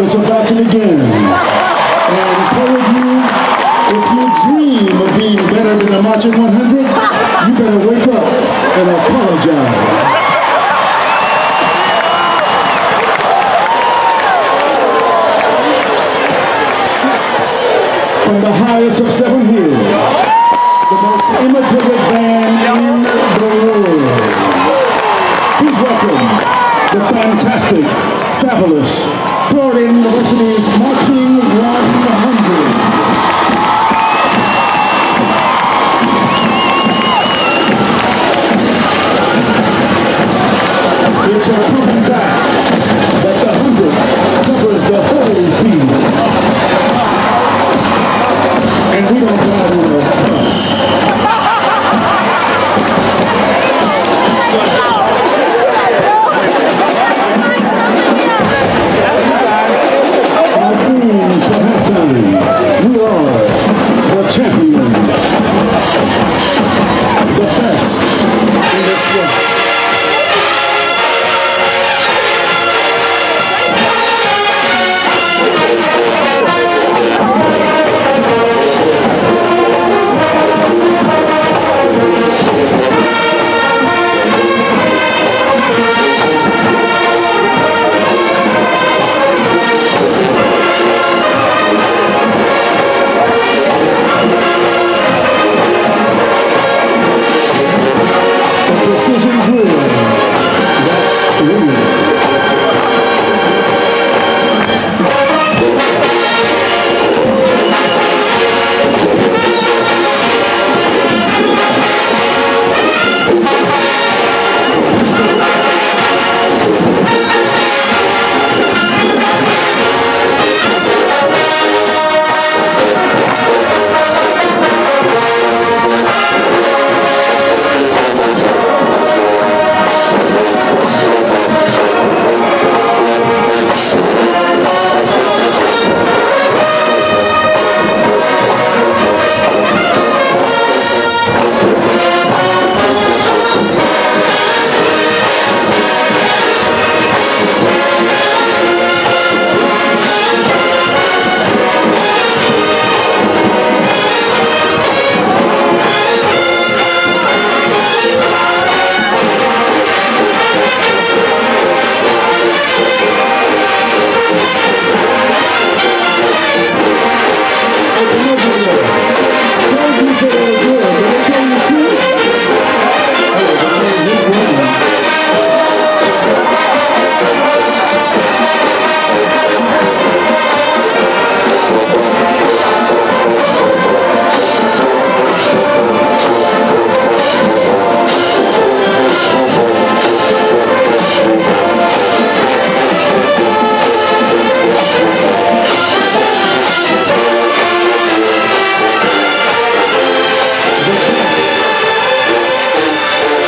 is about to begin. And of you, if you dream of being better than the Marching 100, you better wake up and apologize. From the highest of seven hills, the most imitative band in the world. The fantastic, fabulous Florida University's Marching 100. It's a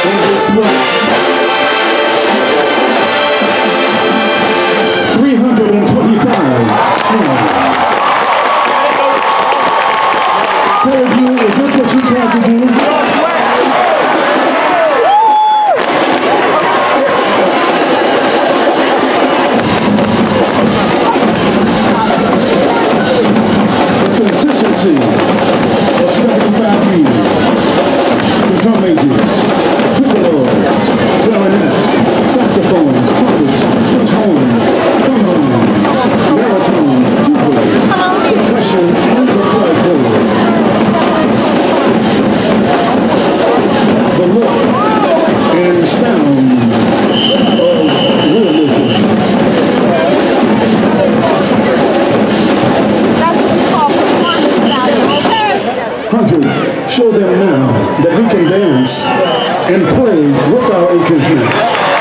in this world. Show them now that we can dance and play with our instruments.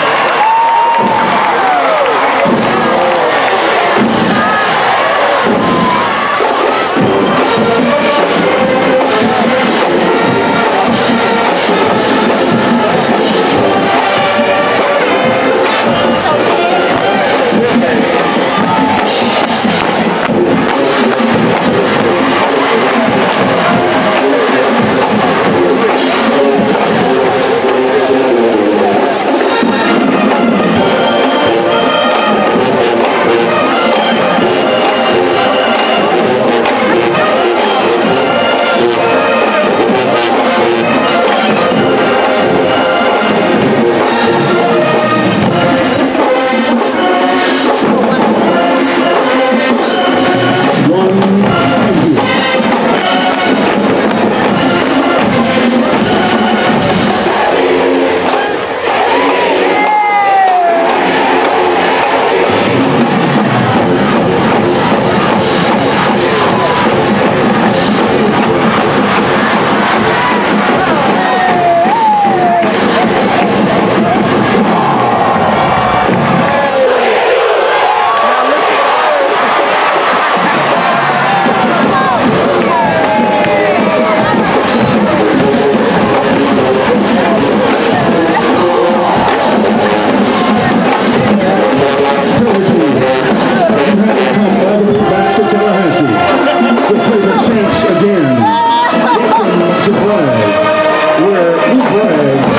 New Brag.